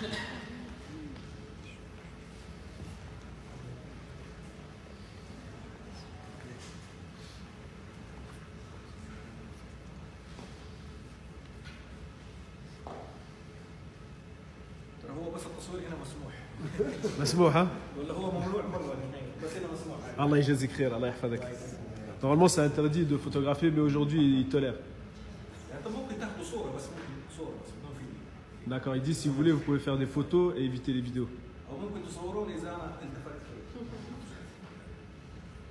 هو بس التصوير هنا مسموح. مسموح ها؟ ولا هو ممنوع مرة بس هنا مسموح. Allah يجازيك خير الله يحفظك. Normalement c'est interdit de photographier mais aujourd'hui il tolère. D'accord, il dit si vous voulez vous pouvez faire des photos et éviter les vidéos. او ممكن تصوروني اذا انا التفت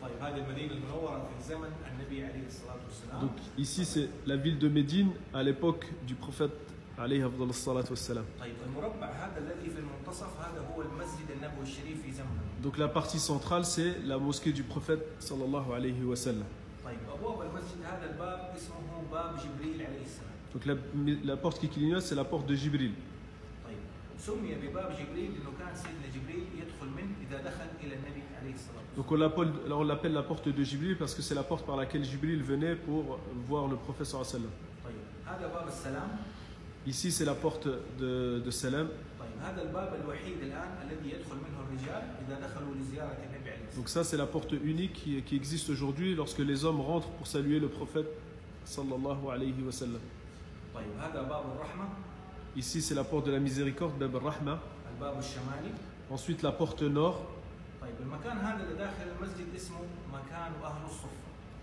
طيب هذه المدينه المنوره في زمن النبي عليه الصلاه والسلام Donc ici c'est la ville de Médine à l'époque du prophète alayhi afdal salatu wassalam. طيب المربع هذا الذي في المنتصف هذا هو المسجد النبوي الشريف في زمنه Donc la partie centrale c'est la mosquée du prophète sallallahu alayhi wa sallam. طيب ابواب المسجد هذا الباب اسمه باب جبريل عليه السلام Donc la, porte qui clignote, c'est la porte de Jibril. Donc on l'appelle, la porte de Jibril parce que c'est la porte par laquelle Jibril venait pour voir le professeur sallam. Ici c'est la porte de, salam. Donc ça c'est la porte unique qui, existe aujourd'hui lorsque les hommes rentrent pour saluer le prophète sallallahu alayhi wa sallam. Ici, c'est la porte de la miséricorde, Bab rahma. Ensuite, la porte nord.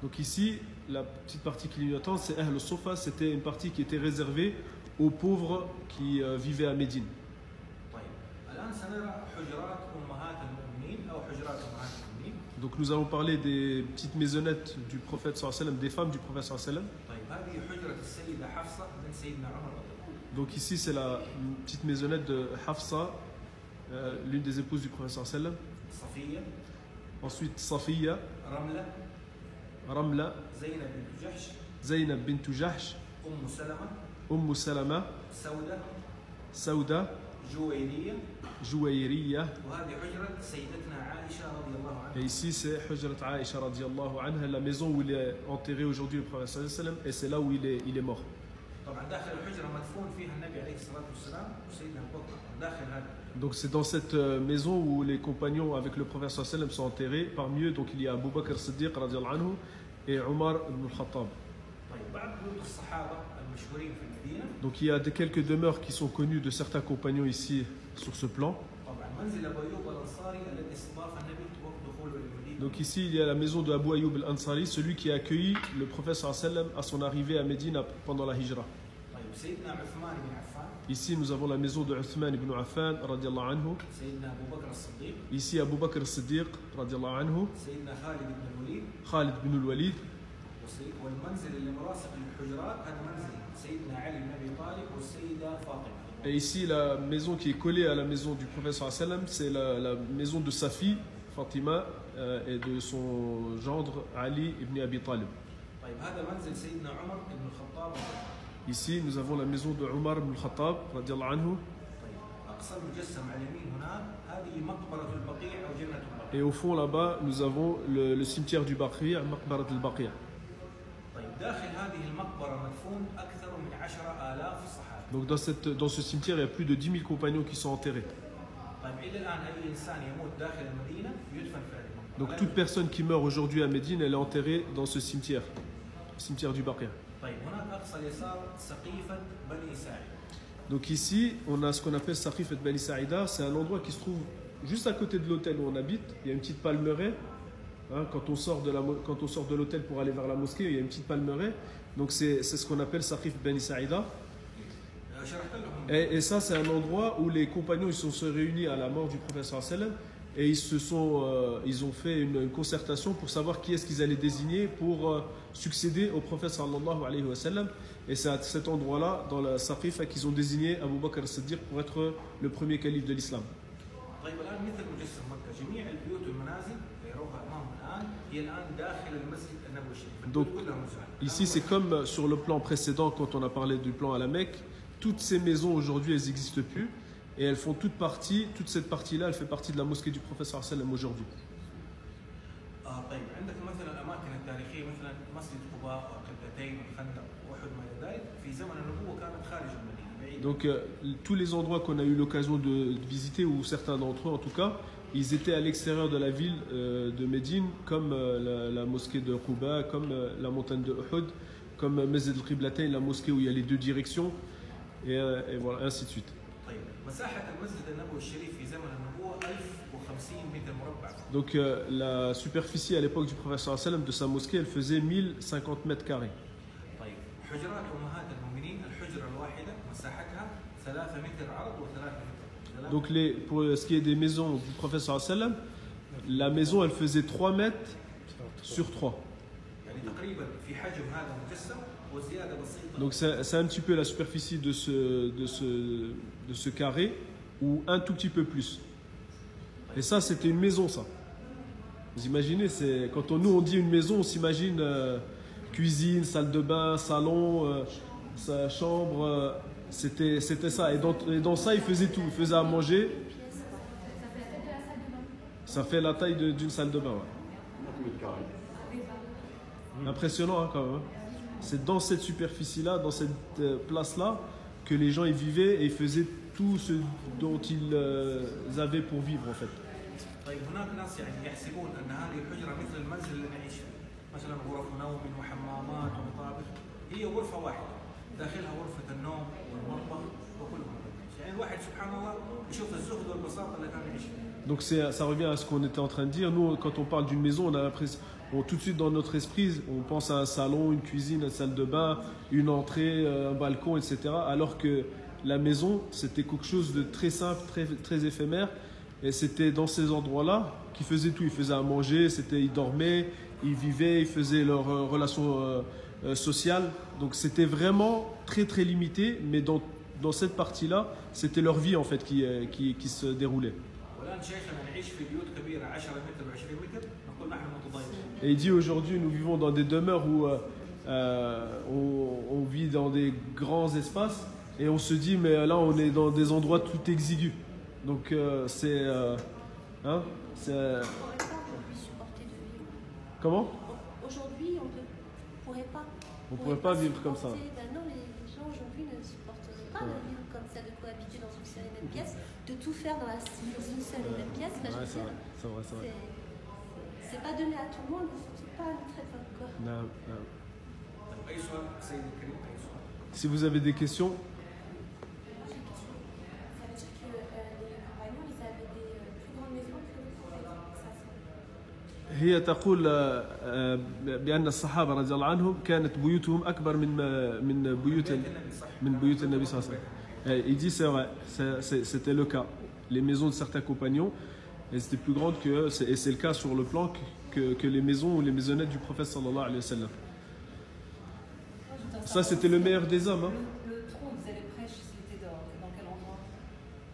Donc ici, la petite partie qui nous attend c'est Ahl Sofa, c'était une partie qui était réservée aux pauvres qui euh, vivaient à Médine. Donc nous avons parlé des petites maisonnettes du prophète sallam, des femmes du prophète sallam. Donc ici c'est la petite maisonnette de Hafsa, euh, l'une des épouses du prophète sallam. Ensuite Safiya, Ramla, Ramla Zainab bint Jahsh, Umm Salama, Umm Salama, Sauda, Sauda, Jouaïriya. Et ici, c'est Hujrat Aisha radiallahu anha, la maison où il est enterré aujourd'hui le prophète et c'est là où il est, il est mort. Donc c'est dans cette euh, maison où les compagnons avec le prophète sont enterrés. Parmi eux, donc il y a Abu Bakr Siddiq anhu, et Omar ibn al-Khattab. Donc il y a quelques demeures qui sont connues de certains compagnons ici sur ce plan. Donc ici, il y a la maison de Abu Ayyub al-Ansari, celui qui a accueilli le professeur sallam à son arrivée à Médine pendant la hijra. Ici, nous avons la maison de Uthman ibn Affan, radiallahu anhu. Ici, Abu Bakr al-Siddiq, radiallahu anhu. Khalid ibn al-Walid. وسي- والمنزل اللي مرافق للحجرات هذا منزل سيدنا علي بن ابي طالب والسيده فاطمه Et ici, la maison qui est collée à la maison du prophète sallallahu alayhi wa sallam, c'est la, la maison de sa fille, Fatima, euh, et de son gendre, Ali ibn Abi Talib. طيب هذا منزل سيدنا عمر بن الخطاب رضي الله عنه. Ici, nous avons la maison de Omar ibn al-Khattab, radiallahu anhu. طيب اقصى المجسم على اليمين هناك هذه مقبره البقيع او جنه البقيع Et au fond, là-bas, nous avons le, le cimetière du Baqi', Maqbarat al-Baqi'. طيب داخل هذه المقبره مدفون اكثر من 10000 صحابي Donc dans, cette, dans ce cimetière, il y a plus de 10 000 compagnons qui sont enterrés. طيب الى الان اي انسان يموت داخل المدينه يدفن في هذه المقبره Donc toute personne qui meurt aujourd'hui à Médine, elle est enterrée dans ce cimetière, le cimetière du Baqi'. طيب هناك اقصى اليسار سقيفه بني ساعد Donc ici, on a ce qu'on appelle Saqif et Bani Saïda. C'est un endroit qui se trouve juste à côté de l'hôtel où on habite. Il y a une petite palmeraie. Hein, quand, on sort de l'hôtel pour aller vers la mosquée, il y a une petite palmeraie. Donc c'est ce qu'on appelle Saqif Ben Saïda. Et, ça, c'est un endroit où les compagnons ils sont réunis à la mort du professeur sallam et ils se sont, euh, ils ont fait une, concertation pour savoir qui est-ce qu'ils allaient désigner pour euh, succéder au prophète sallallahu alayhi wa sallam. Et c'est à cet endroit-là, dans la Saqifa, qu'ils ont désigné Abu Bakr Siddiq pour être le premier calife de l'islam. Donc, ici, c'est comme euh, sur le plan précédent, quand on a parlé du plan à la Mecque, toutes ces maisons aujourd'hui, elles n'existent plus. Et elles font toute partie, toute cette partie-là, elle fait partie de la mosquée du professeur sallam aujourd'hui. Donc, euh, tous les endroits qu'on a eu l'occasion de visiter, ou certains d'entre eux en tout cas, ils étaient à l'extérieur de la ville euh, de Médine, comme euh, la, la, mosquée de Quba, comme euh, la montagne de Uhud, comme Mesed al-Qiblatain, la mosquée où il y a les deux directions, et, et voilà, ainsi de suite. Donc euh, la superficie à l'époque du professeur sallam de sa mosquée, elle faisait 1050 mètres carrés. Donc les, pour ce qui est des maisons du professeur la maison elle faisait 3 mètres sur 3. Donc c'est un petit peu la superficie de ce, de ce, de ce carré ou un tout petit peu plus. Et ça c'était une maison ça. Vous imaginez, c'est quand on, nous on dit une maison, on s'imagine euh, cuisine, salle de bain, salon, euh, chambre, euh, c'était, c'était ça. Et dans, et dans ça, il faisait tout. Il faisait à manger. Ça fait la taille de- d'une salle de bain. ouais. Impressionnant hein, quand même. hein. C'est dans cette superficie-là, dans cette euh, place-là, que les gens y vivaient et ils faisaient tout ce dont ils euh, avaient pour vivre en fait. طيب هناك ناس يعني يحسبون ان هذه الحجره مثل المنزل اللي نعيش فيه مثلا غرف نوم وحمامات ومطابخ هي غرفه واحده داخلها غرفه النوم والمطبخ وكل ما يعني الواحد سبحان الله يشوف الزهد والبساطه اللي كان يعيش فيها Donc c'est- ça revient à ce qu'on était en train de dire. Nous, quand on parle d'une maison, on a l'impression, on- tout de suite dans notre esprit, on pense à un salon, une cuisine, une salle de bain, une entrée, euh, un balcon, etc. Alors que la maison, c'était quelque chose de très simple, très, très éphémère. Et c'était dans ces endroits-là qu'ils faisaient tout. Ils faisaient à manger, c'était, ils dormaient, ils vivaient, ils faisaient leurs euh, relations euh, euh, sociales. Donc c'était vraiment très très limité, mais dans, dans cette partie-là, c'était leur vie en fait qui, euh, qui, se déroulait. Et il dit aujourd'hui, nous vivons dans des demeures où euh, euh, on, vit dans des grands espaces et on se dit, mais là on est dans des endroits tout exigus. Donc c'est. Hein, c'est Comment? Aujourd'hui, on ne pourrait pas on ne pouvez pas vivre comme ça. Bah non, les gens aujourd'hui ne supporteraient pas de vivre comme ça, de cohabiter dans une seule et même pièce, de tout faire dans, la, une seule et même pièce. Ouais, c'est vrai, c'est vrai. C'est, pas donné à tout le monde, surtout pas à notre époque. Si vous avez des questions, هي تقول آه، آه، بأن الصحابة رضي الله عنهم كانت بيوتهم أكبر من من بيوت من بيوت النبي صلى الله عليه وسلم. Il dit c'est vrai, c'était le cas. Les maisons de certains compagnons, étaient plus grandes que et c'est le cas sur le plan que, que les maisons ou les maisonnettes du prophète sallallahu alayhi wa sallam. Ça c'était le meilleur des hommes. hein.